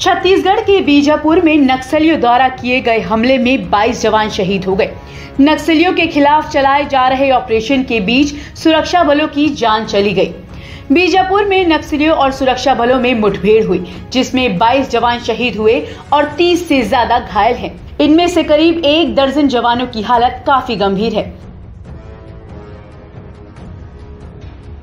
छत्तीसगढ़ के बीजापुर में नक्सलियों द्वारा किए गए हमले में 22 जवान शहीद हो गए। नक्सलियों के खिलाफ चलाए जा रहे ऑपरेशन के बीच सुरक्षा बलों की जान चली गई। बीजापुर में नक्सलियों और सुरक्षा बलों में मुठभेड़ हुई, जिसमें 22 जवान शहीद हुए और 30 से ज़्यादा घायल हैं। इनमें से करीब एक दर्जन जवानों की हालत काफ़ी गंभीर है।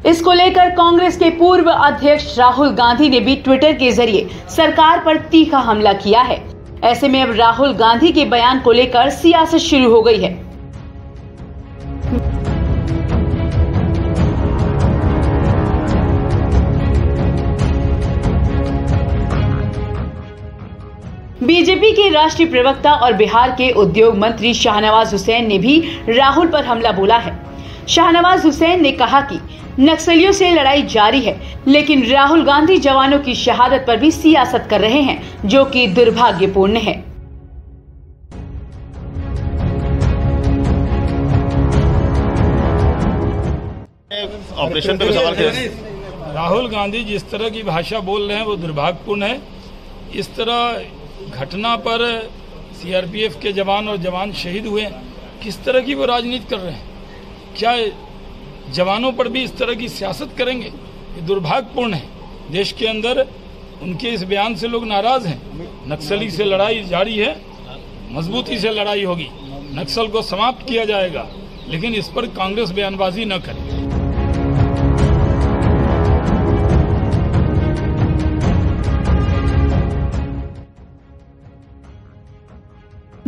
इसको लेकर कांग्रेस के पूर्व अध्यक्ष राहुल गांधी ने भी ट्विटर के ज़रिए सरकार पर तीखा हमला किया है। ऐसे में अब राहुल गांधी के बयान को लेकर सियासत शुरू हो गई है। बीजेपी के राष्ट्रीय प्रवक्ता और बिहार के उद्योग मंत्री शाहनवाज हुसैन ने भी राहुल पर हमला बोला है। शाहनवाज हुसैन ने कहा कि नक्सलियों से लड़ाई जारी है लेकिन राहुल गांधी जवानों की शहादत पर भी सियासत कर रहे हैं जो कि दुर्भाग्यपूर्ण है। ऑपरेशन पे सवाल राहुल गांधी जिस तरह की भाषा बोल रहे हैं वो दुर्भाग्यपूर्ण है। इस तरह घटना पर सीआरपीएफ के जवान और जवान शहीद हुए किस तरह की वो राजनीति कर रहे हैं? क्या जवानों पर भी इस तरह की सियासत करेंगे? ये दुर्भाग्यपूर्ण है। देश के अंदर उनके इस बयान से लोग नाराज़ हैं। नक्सली से लड़ाई जारी है, मजबूती से लड़ाई होगी। नक्सल को समाप्त किया जाएगा, लेकिन इस पर कांग्रेस बयानबाजी न करे।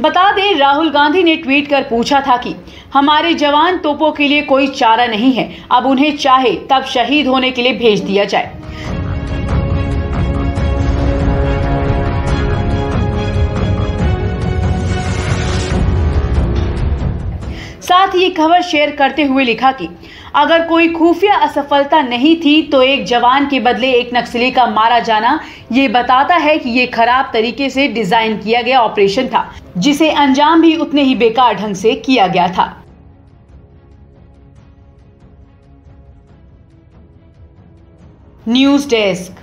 बता दें, राहुल गांधी ने ट्वीट कर पूछा था कि हमारे जवान तोपों के लिए कोई चारा नहीं है, अब उन्हें चाहे तब शहीद होने के लिए भेज दिया जाए। साथ ही खबर शेयर करते हुए लिखा कि अगर कोई खुफिया असफलता नहीं थी तो एक जवान के बदले एक नक्सली का मारा जाना, ये बताता है कि ये खराब तरीके से डिज़ाइन किया गया ऑपरेशन था, जिसे अंजाम भी उतने ही बेकार ढंग से किया गया था। News desk.